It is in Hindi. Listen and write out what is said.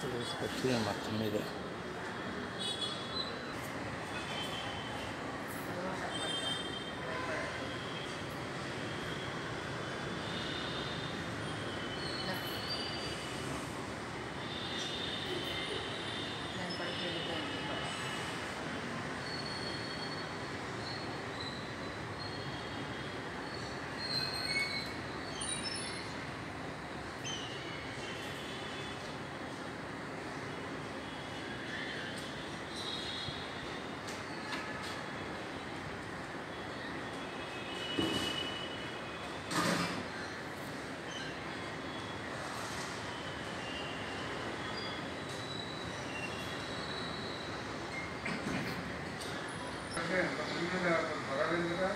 ちょっと木がまとめで。हैं तो पूरी तरह पर भगा देने का